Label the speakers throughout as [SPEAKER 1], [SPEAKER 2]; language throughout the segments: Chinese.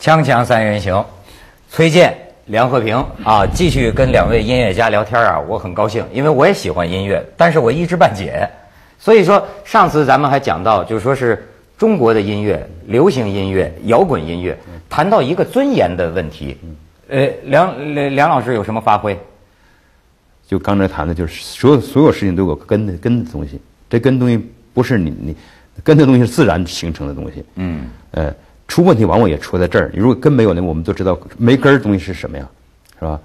[SPEAKER 1] 锵锵三人行，崔健、梁和平啊，继续跟两位音乐家聊天啊，我很高兴，因为我也喜欢音乐，但是我一知半解。所以说，上次咱们还讲到，就是说是中国的音乐、流行音乐、摇滚音乐，谈到一个尊严的问题。呃，梁梁梁老师有什么发挥？
[SPEAKER 2] 就刚才谈的，就是所有所有事情都有根的根的东西，这根东西不是你你根的东西是自然形成的东西。嗯，呃，出问题往往也出在这儿。如果根没有呢，我们都知道没根儿东西是什么呀，是吧？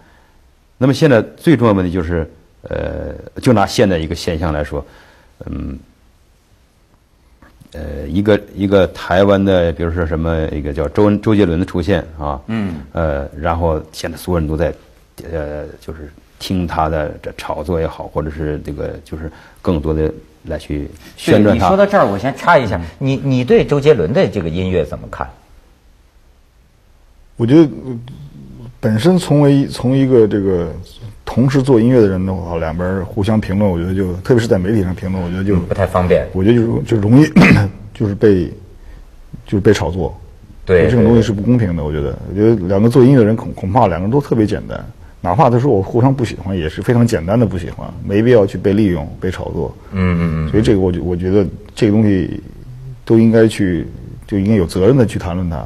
[SPEAKER 2] 那么现在最重要的问题就是，呃，就拿现在一个现象来说，嗯，呃，一个一个台湾的，比如说什么一个叫周周杰伦的出现啊，嗯，呃，然后现在所有人都在，呃，就是听他的这炒作也好，或者是这个就是更多的来去宣传他。
[SPEAKER 1] 你说到这儿，我先插一下，你你对周杰伦的这个音乐怎么看？
[SPEAKER 3] 我觉得本身从为从一个这个同时做音乐的人的话，两边互相评论，我觉得就特别是在媒体上评论，我觉得就
[SPEAKER 1] 不太方便。
[SPEAKER 3] 我觉得就是就容易 就是被就是被炒作，
[SPEAKER 1] 对
[SPEAKER 3] 这种东西是不公平的。我觉得，我觉得两个做音乐的人恐恐怕两个人都特别简单，哪怕他说我互相不喜欢，也是非常简单的不喜欢，没必要去被利用、被炒作。嗯嗯嗯。所以这个我觉我觉得这个东西都应该去就应该有责任的去谈论它。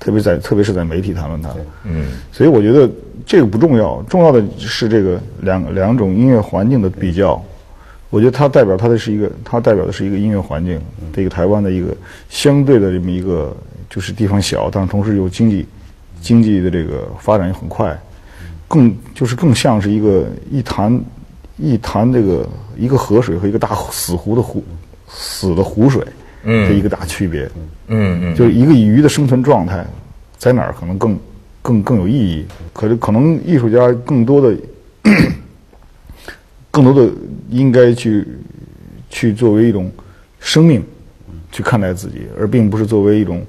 [SPEAKER 3] 特别在特别是在媒体谈论它，嗯，所以我觉得这个不重要，重要的是这个两两种音乐环境的比较。我觉得它代表它的是一个，它代表的是一个音乐环境，这个台湾的一个相对的这么一个就是地方小，但是同时又经济经济的这个发展也很快，更就是更像是一个一潭一潭这个一个河水和一个大死湖的湖死的湖水。的一个大区别，嗯嗯，就是一个鱼的生存状态，在哪儿可能更更更有意义？可是可能艺术家更多的更多的应该去去作为一种生命去看待自己，而并不是作为一种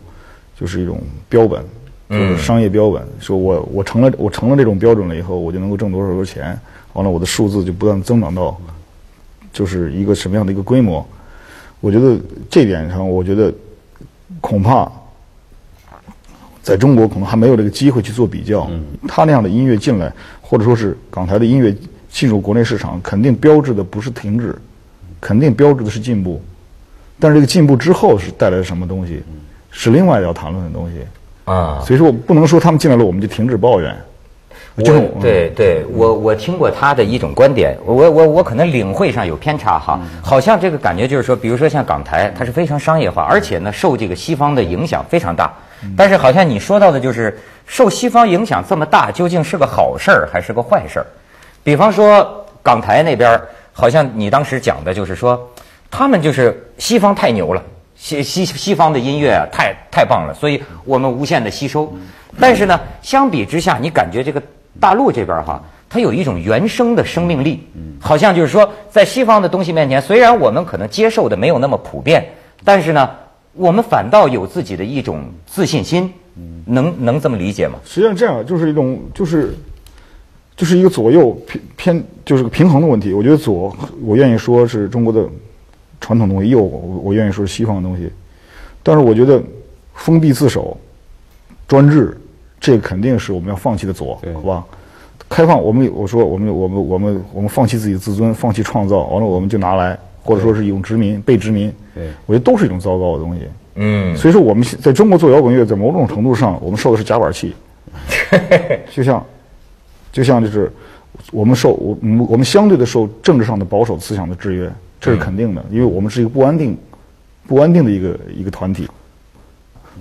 [SPEAKER 3] 就是一种标本，就是商业标本。说我我成了我成了这种标准了以后，我就能够挣多少多少钱，完了我的数字就不断增长到就是一个什么样的一个规模。我觉得这点上，我觉得恐怕在中国可能还没有这个机会去做比较。他那样的音乐进来，或者说是港台的音乐进入国内市场，肯定标志的不是停止，肯定标志的是进步。但是这个进步之后是带来什么东西，是另外要谈论的东西啊。所以说，我不能说他们进来了，我们就停止抱怨。
[SPEAKER 1] 我对对，我我听过他的一种观点，我我我可能领会上有偏差哈，好像这个感觉就是说，比如说像港台，它是非常商业化，而且呢受这个西方的影响非常大。但是好像你说到的就是受西方影响这么大，究竟是个好事儿还是个坏事儿？比方说港台那边，好像你当时讲的就是说，他们就是西方太牛了，西西西方的音乐啊太太棒了，所以我们无限的吸收。但是呢，相比之下，你感觉这个。大陆这边哈，它有一种原生的生命力，好像就是说，在西方的东西面前，虽然我们可能接受的没有那么普遍，但是呢，我们反倒有自己的一种自信心，能能这么理解吗？
[SPEAKER 3] 实际上这样就是一种就是就是一个左右偏偏就是个平衡的问题。我觉得左我愿意说是中国的传统东西，又我我愿意说是西方的东西，但是我觉得封闭自守、专制。这肯定是我们要放弃的左，好吧？开放，我们我说我们我们我们我们放弃自己的自尊，放弃创造，完了我们就拿来，或者说是一种殖民，被殖民。对，我觉得都是一种糟糕的东西。嗯。所以说，我们在中国做摇滚乐，在某种程度上，我们受的是夹板气。就像，就像就是我们受我我们相对的受政治上的保守思想的制约，这是肯定的，因为我们是一个不安定、不安定的一个一个团体。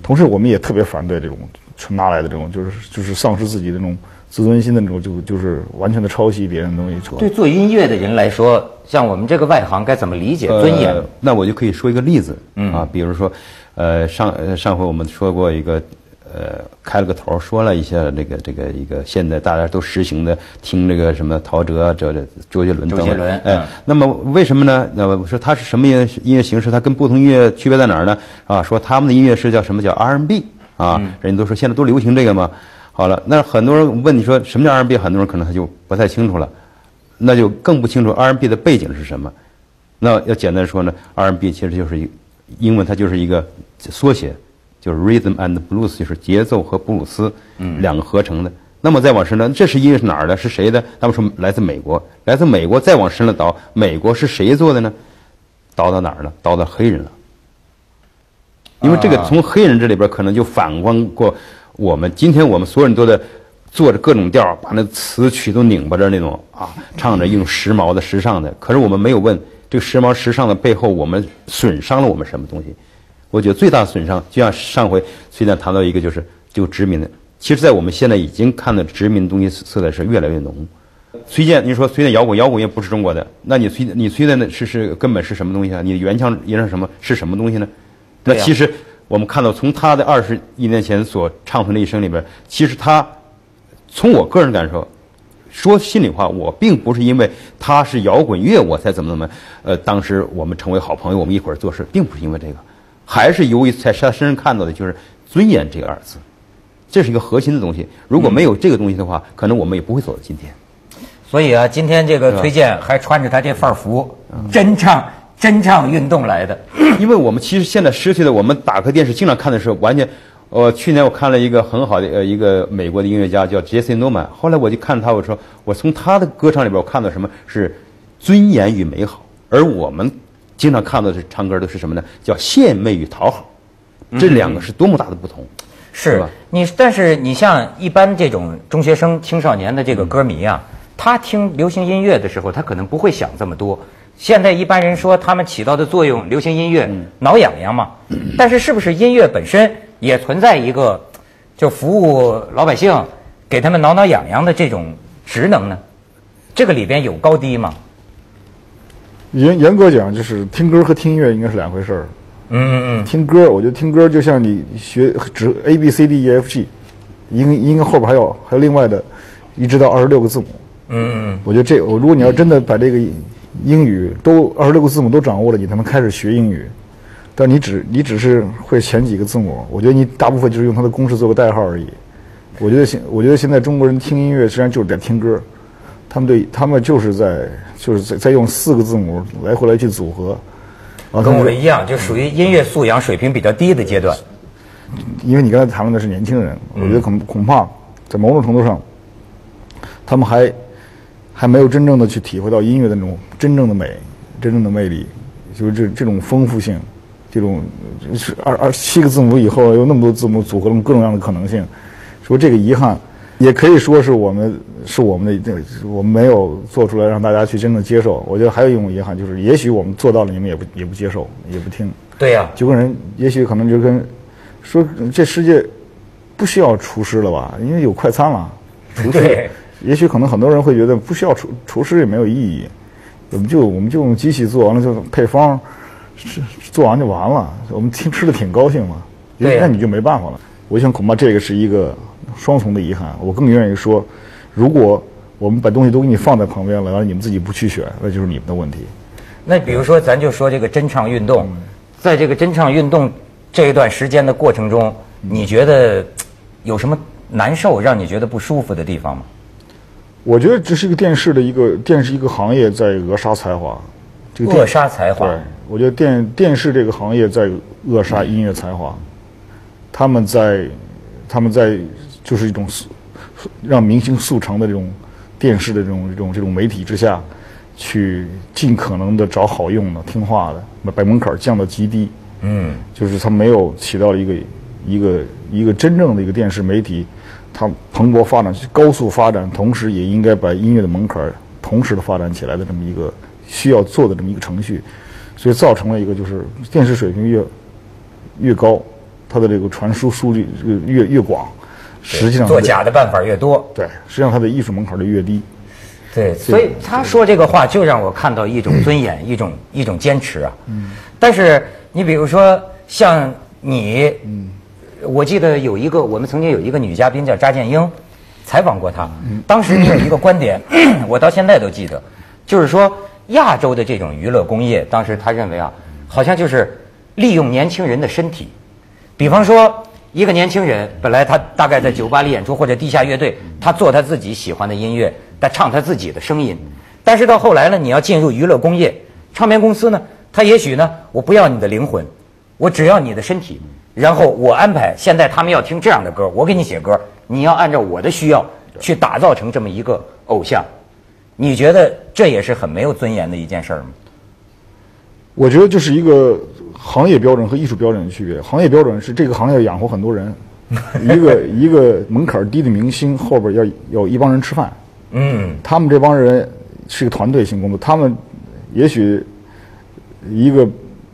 [SPEAKER 3] 同时，我们也特别反对这种。纯拿来的这种，就是就是丧失自己的那种自尊心的那种，就就是完全的抄袭别人的东西。
[SPEAKER 1] 对做音乐的人来说，像我们这个外行该怎么理解尊严？
[SPEAKER 2] 那我就可以说一个例子，啊，比如说，呃，上上回我们说过一个，呃，开了个头，说了一下这个这个一个现在大家都实行的听这个什么陶喆、这周杰伦等等。哎，那么为什么呢？那我说他是什么音乐音乐形式？他跟不同音乐区别在哪儿呢？啊，说他们的音乐是叫什么叫 R&B。啊，人家都说现在都流行这个嘛。好了，那很多人问你说什么叫 R&B，很多人可能他就不太清楚了，那就更不清楚 R&B 的背景是什么。那要简单说呢，R&B 其实就是一英文，它就是一个缩写就是 rhythm and blues，就是节奏和布鲁斯，嗯，两个合成的。那么再往深了，这是音乐是哪儿的？是谁的？他们说来自美国，来自美国。再往深了倒，美国是谁做的呢？倒到哪儿了？倒到黑人了。因为这个从黑人这里边可能就反观过我们，今天我们所有人都在做着各种调，把那词曲都拧巴着那种啊，唱着一种时髦的、时尚的。可是我们没有问这个时髦时尚的背后，我们损伤了我们什么东西？我觉得最大的损伤，就像上回崔健谈到一个，就是就殖民的。其实，在我们现在已经看到殖民东西色彩是越来越浓。崔健，你说崔健摇滚，摇滚也不是中国的，那你崔你崔健的是是根本是什么东西啊？你的原腔原是什么？是什么东西呢？那其实我们看到，从他的二十一年前所唱出的一生里边，其实他从我个人感受，说心里话，我并不是因为他是摇滚乐我才怎么怎么，呃，当时我们成为好朋友，我们一块儿做事，并不是因为这个，还是由于在他身上看到的就是尊严这个二字。这是一个核心的东西，如果没有这个东西的话，可能我们也不会走到今天。
[SPEAKER 1] 所以啊，今天这个崔健还穿着他这范儿服，真唱真唱运动来的。
[SPEAKER 2] 因为我们其实现在失去了，我们打开电视经常看的时候完全。呃，去年我看了一个很好的呃一个美国的音乐家叫杰森·诺曼，后来我就看他，我说我从他的歌唱里边我看到什么是尊严与美好，而我们经常看到的唱歌的是什么呢？叫献媚与讨好，这两个是多么大的不同。
[SPEAKER 1] 是你，但是你像一般这种中学生、青少年的这个歌迷啊，他听流行音乐的时候，他可能不会想这么多。现在一般人说他们起到的作用，流行音乐挠痒痒嘛。但是是不是音乐本身也存在一个就服务老百姓、给他们挠挠痒痒的这种职能呢？这个里边有高低吗？
[SPEAKER 3] 严严格讲，就是听歌和听音乐应该是两回事儿。
[SPEAKER 1] 嗯嗯嗯，
[SPEAKER 3] 听歌，我觉得听歌就像你学只 A B C D E F G，音音后边还有还有另外的，一直到二十六个字母。
[SPEAKER 1] 嗯嗯，
[SPEAKER 3] 我觉得这，我如果你要真的把这个英语都二十六个字母都掌握了，你才能开始学英语。但你只你只是会前几个字母，我觉得你大部分就是用它的公式做个代号而已。我觉得现我觉得现在中国人听音乐实际上就是在听歌，他们对他们就是在就是在在用四个字母来回来去组合。
[SPEAKER 1] 跟我们一样，就属于音乐素养水平比较低的阶段。
[SPEAKER 3] 因为你刚才谈论的是年轻人，我觉得恐恐怕在某种程度上，他们还还没有真正的去体会到音乐的那种真正的美、真正的魅力，就是这这种丰富性，这种是二二七个字母以后有那么多字母组合了各种各样的可能性，说这个遗憾。也可以说是我们是我们的这我们没有做出来让大家去真正接受。我觉得还有一种遗憾，就是也许我们做到了，你们也不也不接受，也不听。
[SPEAKER 1] 对呀，
[SPEAKER 3] 就跟人，也许可能就跟说这世界不需要厨师了吧？因为有快餐了。厨师，也许可能很多人会觉得不需要厨厨师也没有意义，我们就我们就用机器做完了就配方，是做完就完了。我们听吃的挺高兴嘛。
[SPEAKER 1] 对，
[SPEAKER 3] 那你就没办法了。我想恐怕这个是一个。双重的遗憾，我更愿意说，如果我们把东西都给你放在旁边了，然后你们自己不去选，那就是你们的问题。
[SPEAKER 1] 那比如说，咱就说这个真唱运动，在这个真唱运动这一段时间的过程中，你觉得有什么难受，让你觉得不舒服的地方吗？
[SPEAKER 3] 我觉得这是一个电视的一个电视一个行业在扼杀才华，
[SPEAKER 1] 这个扼杀才华。
[SPEAKER 3] 对，我觉得电电视这个行业在扼杀音乐才华，他们在他们在。就是一种速让明星速成的这种电视的这种这种这种媒体之下，去尽可能的找好用的、听话的，把门槛降到极低。
[SPEAKER 1] 嗯，
[SPEAKER 3] 就是它没有起到了一个一个一个真正的一个电视媒体，它蓬勃发展、高速发展，同时也应该把音乐的门槛同时的发展起来的这么一个需要做的这么一个程序，所以造成了一个就是电视水平越越高，它的这个传输速率越越广。实际上，
[SPEAKER 1] 做假的办法越多，
[SPEAKER 3] 对，实际上他的艺术门槛就越低。
[SPEAKER 1] 对，所以他说这个话就让我看到一种尊严，一种一种坚持啊。嗯。但是你比如说像你，嗯，我记得有一个我们曾经有一个女嘉宾叫扎建英，采访过她。嗯。当时你有一个观点，我到现在都记得，就是说亚洲的这种娱乐工业，当时他认为啊，好像就是利用年轻人的身体，比方说。一个年轻人，本来他大概在酒吧里演出或者地下乐队，他做他自己喜欢的音乐，他唱他自己的声音。但是到后来呢，你要进入娱乐工业，唱片公司呢，他也许呢，我不要你的灵魂，我只要你的身体，然后我安排。现在他们要听这样的歌，我给你写歌，你要按照我的需要去打造成这么一个偶像。你觉得这也是很没有尊严的一件事儿吗？
[SPEAKER 3] 我觉得这是一个行业标准和艺术标准的区别。行业标准是这个行业养活很多人，一个一个门槛低的明星后边要要一帮人吃饭。嗯，他们这帮人是个团队性工作，他们也许一个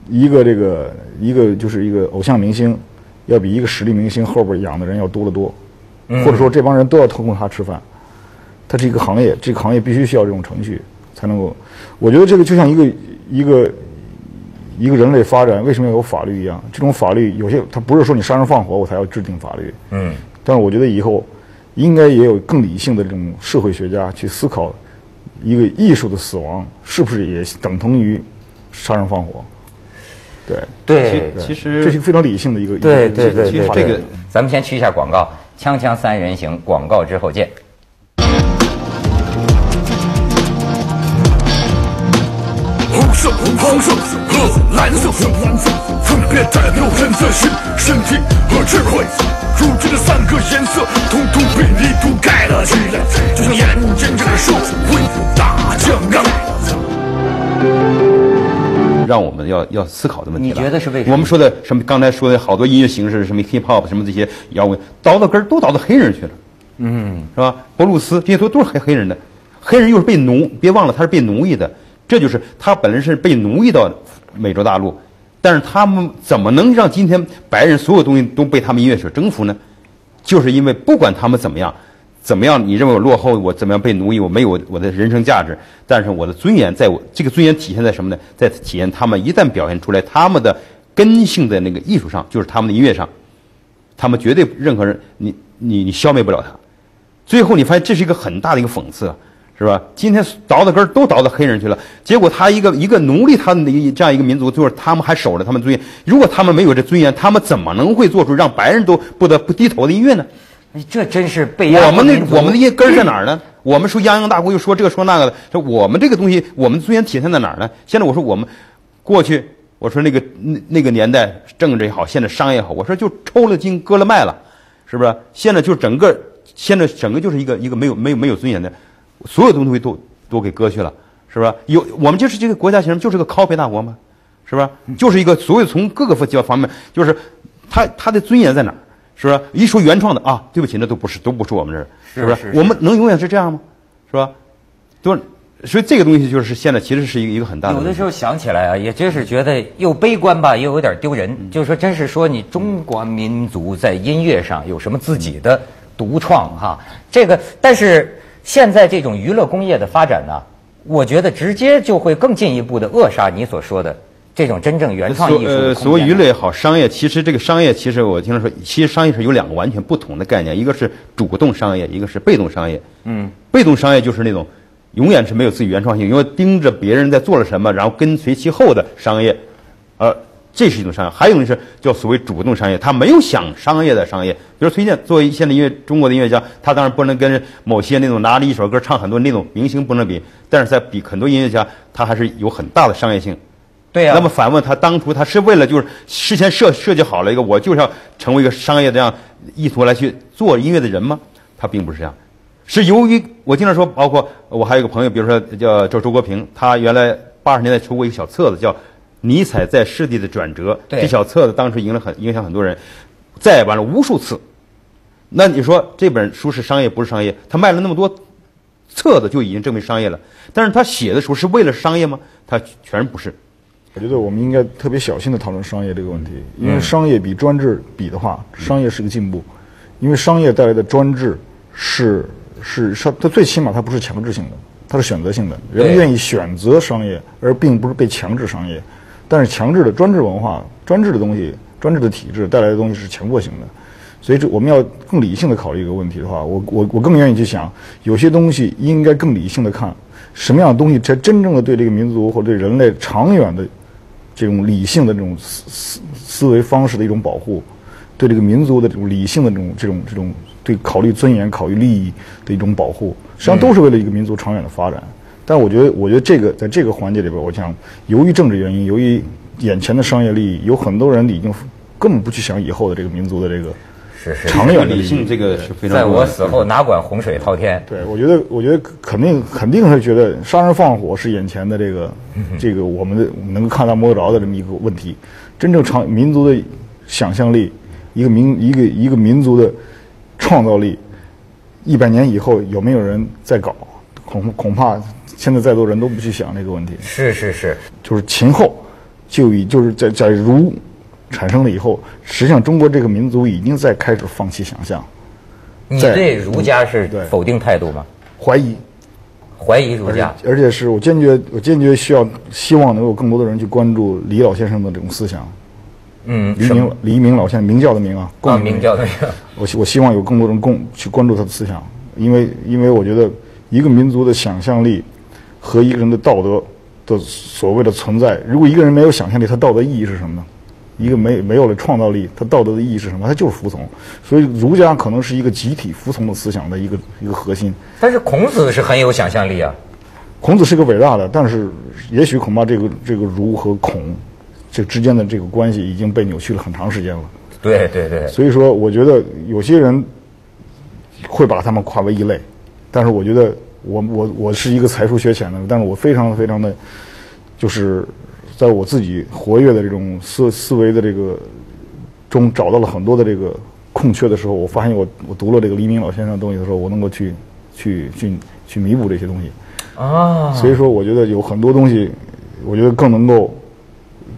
[SPEAKER 3] 一个这个一个就是一个偶像明星，要比一个实力明星后边养的人要多得多，或者说这帮人都要通过他吃饭。它是一个行业，这个行业必须需要这种程序才能够。我觉得这个就像一个一个一个人类发展为什么要有法律一样，这种法律有些它不是说你杀人放火我才要制定法律。嗯。但是我觉得以后应该也有更理性的这种社会学家去思考，一个艺术的死亡是不是也等同于杀人放火？对
[SPEAKER 1] 对，
[SPEAKER 2] 其实
[SPEAKER 3] 这是非常理性的一个。
[SPEAKER 1] 对对对，
[SPEAKER 2] 其实这个
[SPEAKER 1] 咱们先去一下广告，锵锵三人行，广告之后见。
[SPEAKER 4] 色、黄色和蓝色，分别代表人的心、身体和智慧。如今的三个颜色，统统被泥土盖了起来，就像眼前这个社会大酱缸。
[SPEAKER 2] 让我们要要思考的问题
[SPEAKER 1] 你觉得是为什么？
[SPEAKER 2] 我们说的什么？刚才说的好多音乐形式，什么 hip hop，什么这些摇滚，倒到根儿都倒到黑人去了。嗯，是吧？布鲁斯这些都都是黑黑人的，黑人又是被奴，别忘了他是被奴役的。这就是他本来是被奴役到美洲大陆，但是他们怎么能让今天白人所有东西都被他们音乐所征服呢？就是因为不管他们怎么样，怎么样，你认为我落后，我怎么样被奴役，我没有我的人生价值，但是我的尊严在我这个尊严体现在什么呢？在体现他们一旦表现出来他们的根性的那个艺术上，就是他们的音乐上，他们绝对任何人你你你消灭不了他。最后你发现这是一个很大的一个讽刺。是吧？今天倒的根儿都倒到黑人去了，结果他一个一个奴隶，他的这样一个民族，就是他们还守着他们尊严。如果他们没有这尊严，他们怎么能会做出让白人都不得不低头的音乐呢？
[SPEAKER 1] 这真是被
[SPEAKER 2] 我们那我们的音根儿在哪儿呢？我们说泱泱大国，又说这个说那个的，说我们这个东西，我们尊严体现在哪儿呢？现在我说我们过去，我说那个那那个年代政治也好，现在商业也好，我说就抽了筋割了脉了，是不是？现在就整个现在整个就是一个一个没有没有没有尊严的。所有东西都都给割去了，是不是？有我们就是这个国家型，就是个 copy 大国吗？是不是？就是一个所有从各个方方面，就是他他的尊严在哪儿？是吧？一说原创的啊，对不起，那都不是，都不是我们这儿，是不是？我们能永远是这样吗？是吧？都所以这个东西就是现在其实是一个一个很大的。
[SPEAKER 1] 有的时候想起来啊，也真是觉得又悲观吧，又有点丢人。就是说，真是说你中国民族在音乐上有什么自己的独创哈？这个，但是。现在这种娱乐工业的发展呢，我觉得直接就会更进一步的扼杀你所说的这种真正原创艺术。
[SPEAKER 2] 呃，所谓娱乐也好，商业其实这个商业其实我听说，其实商业是有两个完全不同的概念，一个是主动商业，一个是被动商业。嗯，被动商业就是那种永远是没有自己原创性，因为盯着别人在做了什么，然后跟随其后的商业，呃。这是一种商业，还有一种是叫所谓主动商业，他没有想商业的商业。比如崔健作为现在音乐中国的音乐家，他当然不能跟某些那种拿着一首歌唱很多那种明星不能比，但是在比很多音乐家，他还是有很大的商业性。
[SPEAKER 1] 对呀。
[SPEAKER 2] 那么反问他，当初他是为了就是事先设设计好了一个我就是要成为一个商业这样意图来去做音乐的人吗？他并不是这样，是由于我经常说，包括我还有一个朋友，比如说叫叫周国平，他原来八十年代出过一个小册子叫。尼采在世界的转折，这小册子当时影了很影响很多人，再完了无数次。那你说这本书是商业不是商业？他卖了那么多册子就已经证明商业了。但是他写的时候是为了商业吗？他全不是。
[SPEAKER 3] 我觉得我们应该特别小心的讨论商业这个问题，因为商业比专制比的话，商业是个进步，因为商业带来的专制是是是它最起码它不是强制性的，它是选择性的，人愿意选择商业，而并不是被强制商业。但是强制的专制文化、专制的东西、专制的体制带来的东西是强迫性的，所以这我们要更理性的考虑一个问题的话，我我我更愿意去想，有些东西应该更理性的看，什么样的东西才真正的对这个民族或者对人类长远的这种理性的这种思思思维方式的一种保护，对这个民族的这种理性的这种这种这种对考虑尊严、考虑利益的一种保护，实际上都是为了一个民族长远的发展。但我觉得，我觉得这个在这个环节里边，我想由于政治原因，由于眼前的商业利益，有很多人已经根本不去想以后的这个民族的这个
[SPEAKER 1] 是是
[SPEAKER 3] 长远利益
[SPEAKER 2] 理性这个是非常
[SPEAKER 1] 在我死后哪管洪水滔天？
[SPEAKER 3] 对，我觉得，我觉得肯定肯定是觉得杀人放火是眼前的这个这个我们的我们能够看到摸得着的这么一个问题。真正长民族的想象力，一个民一个一个民族的创造力，一百年以后有没有人在搞？恐恐怕现在在座人都不去想这个问题。
[SPEAKER 1] 是是是，
[SPEAKER 3] 就是秦后就已就是在在儒产生了以后，实际上中国这个民族已经在开始放弃想象，
[SPEAKER 1] 你对儒家是
[SPEAKER 3] 对
[SPEAKER 1] 否定态度吗？
[SPEAKER 3] 怀疑。
[SPEAKER 1] 怀疑儒家？
[SPEAKER 3] 而且是我坚决，我坚决需要希望能有更多的人去关注李老先生的这种思想。
[SPEAKER 1] 嗯，
[SPEAKER 3] 黎明，黎明老先生，明教的明啊，
[SPEAKER 1] 啊，
[SPEAKER 3] 共
[SPEAKER 1] 明教的明。
[SPEAKER 3] 我希我希望有更多人共去关注他的思想，因为因为我觉得一个民族的想象力和一个人的道德的所谓的存在，如果一个人没有想象力，他道德意义是什么呢？一个没没有了创造力，他道德的意义是什么？他就是服从。所以儒家可能是一个集体服从的思想的一个一个核心。
[SPEAKER 1] 但是孔子是很有想象力啊。
[SPEAKER 3] 孔子是个伟大的，但是也许恐怕这个这个儒和孔这之间的这个关系已经被扭曲了很长时间了。
[SPEAKER 1] 对对对，
[SPEAKER 3] 所以说，我觉得有些人会把他们划为一类，但是我觉得我我我是一个才疏学浅的，但是我非常非常的，就是在我自己活跃的这种思思维的这个中找到了很多的这个空缺的时候，我发现我我读了这个黎明老先生的东西的时候，我能够去去去去弥补这些东西。
[SPEAKER 1] 啊，
[SPEAKER 3] 所以说，我觉得有很多东西，我觉得更能够，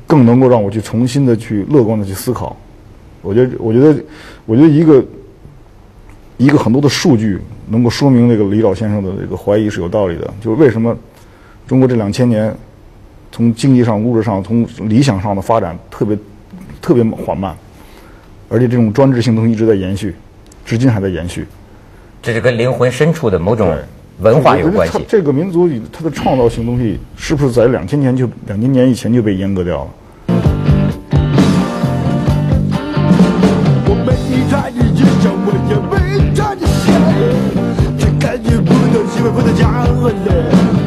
[SPEAKER 3] 更能够让我去重新的去乐观的去思考。我觉得，我觉得，我觉得一个一个很多的数据能够说明这个李老先生的这个怀疑是有道理的。就是为什么中国这两千年从经济上、物质上、从理想上的发展特别特别缓慢，而且这种专制性东西一直在延续，至今还在延续。
[SPEAKER 1] 这是跟灵魂深处的某种文化有关系。
[SPEAKER 3] 这个民族它的创造性东西，是不是在两千年就两千年以前就被阉割掉了？
[SPEAKER 4] 我没他机会不到喜欢不到家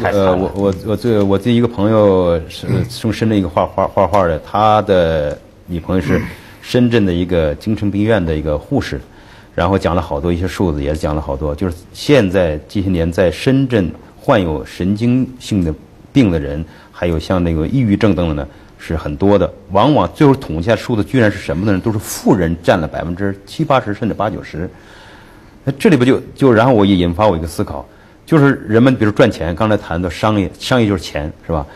[SPEAKER 1] 太惨了
[SPEAKER 2] 我我我最我这一个朋友是 从深圳一个画画画画的，他的女朋友是深圳的一个精神病院的一个护士，然后讲了好多一些数字，也讲了好多，就是现在这些年在深圳患有神经性的病的人，还有像那个抑郁症等等的，是很多的。往往最后统计下数字，居然是什么呢？都是富人占了百分之七八十甚至八九十。那这里边就就然后我也引发我一个思考，就是人们比如赚钱，刚才谈到商业，商业就是钱，是吧？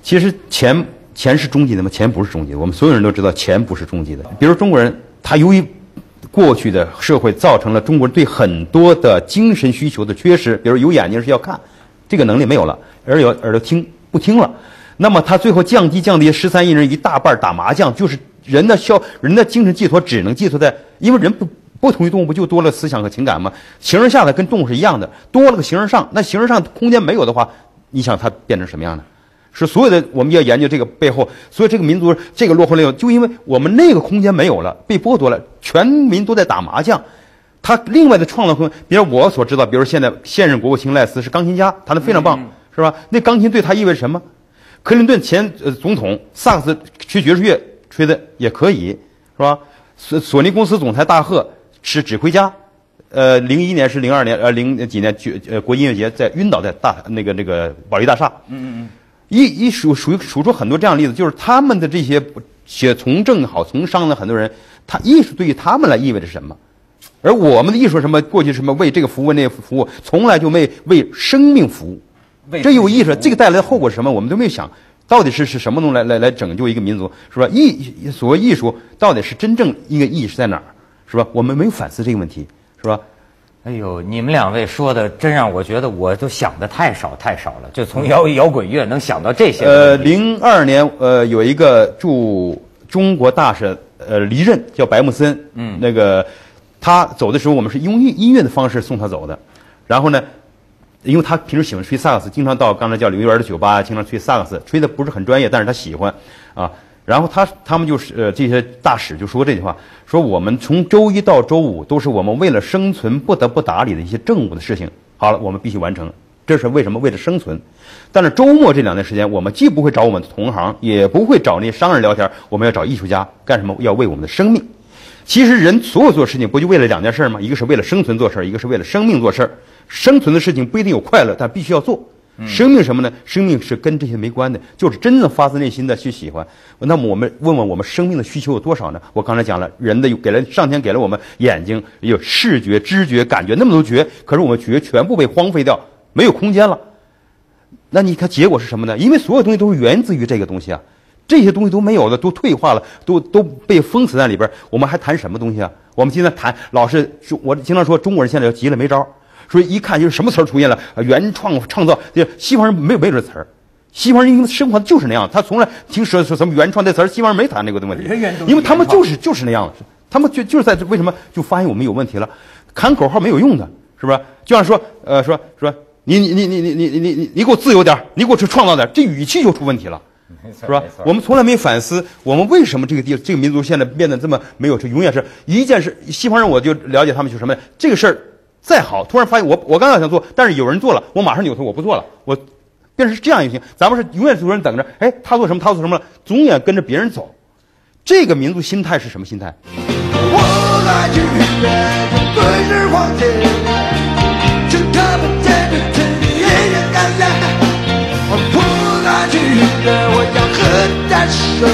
[SPEAKER 2] 其实钱钱是终极的吗？钱不是终极的，我们所有人都知道钱不是终极的。比如中国人，他由于过去的社会造成了中国人对很多的精神需求的缺失，比如有眼睛是要看，这个能力没有了，耳有耳朵听不听了，那么他最后降低降低，十三亿人一大半打麻将，就是人的消人的精神寄托只能寄托在，因为人不不同于动物，不就多了思想和情感吗？形而下的跟动物是一样的，多了个形而上，那形而上空间没有的话，你想它变成什么样呢？是所有的我们要研究这个背后，所以这个民族这个落后了，就因为我们那个空间没有了，被剥夺了，全民都在打麻将。他另外的创造空间，比如我所知道，比如现在现任国务卿赖斯是钢琴家，弹得非常棒，是吧？那钢琴对他意味着什么？克林顿前呃总统萨克斯吹爵士乐吹的也可以，是吧？索索尼公司总裁大贺是指挥家，呃，零一年是零二年呃零几年举呃国音乐节在晕倒在大那个那个保利大厦，嗯嗯嗯，一一数数数出很多这样的例子，就是他们的这些写从政好从商的很多人，他艺术对于他们来意味着什么？而我们的艺术什么过去什么为这个服务为那个服务，从来就没为生命服务。
[SPEAKER 1] 为
[SPEAKER 2] 这有意识，这个带来的后果是什么？我们都没有想，到底是是什么东西来来来拯救一个民族，是吧？艺所谓艺术到底是真正一个意义是在哪儿？是吧？我们没有反思这个问题，是吧？
[SPEAKER 1] 哎呦，你们两位说的真让我觉得我都想的太少太少了，就从摇摇滚乐能想到这些。
[SPEAKER 2] 呃，零二年呃有一个驻中国大使呃离任叫白木森，嗯，那个他走的时候我们是用音音乐的方式送他走的，然后呢，因为他平时喜欢吹萨克斯，经常到刚才叫刘园的酒吧，经常吹萨克斯，吹的不是很专业，但是他喜欢啊。然后他他们就是呃这些大使就说这句话，说我们从周一到周五都是我们为了生存不得不打理的一些政务的事情。好了，我们必须完成，这是为什么？为了生存。但是周末这两天时间，我们既不会找我们的同行，也不会找那些商人聊天，我们要找艺术家干什么？要为我们的生命。其实人所有做事情不就为了两件事吗？一个是为了生存做事儿，一个是为了生命做事儿。生存的事情不一定有快乐，但必须要做。生命什么呢？生命是跟这些没关的，就是真正发自内心的去喜欢。那么我们问问我们生命的需求有多少呢？我刚才讲了，人的给了上天给了我们眼睛，有视觉、知觉、感觉那么多觉，可是我们觉全部被荒废掉，没有空间了。那你看结果是什么呢？因为所有东西都是源自于这个东西啊，这些东西都没有了，都退化了，都都被封死在里边，我们还谈什么东西啊？我们现在谈老是，我经常说中国人现在要急了没招。所以一看就是什么词儿出现了，原创创造，就西方人没有没有这词儿，西方人因为生活就是那样，他从来听说说什么原创这词儿，西方人没谈这个问题，因为他们就是就是那样，他们就就是在这为什么就发现我们有问题了，喊口号没有用的，是不是？就像说呃说说你你你你你你你你你给我自由点你给我去创造点这语气就出问题了，是吧？我们从来没反思，我们为什么这个地这个民族现在变得这么没有，这永远是一件事。西方人我就了解他们就什么这个事儿。再好，突然发现我我刚要想做，但是有人做了，我马上扭头我不做了，我变成是这样也行。咱们是永远有人等着，哎，他做什么他做什么了，总远跟着别人走。这个民族心态是什么心态？我，对。我要喝点水，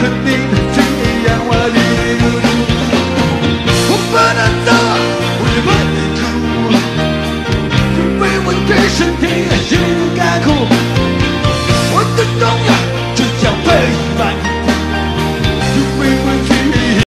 [SPEAKER 2] 和你的，我不能。忍住了，因为我对身体也应该哭。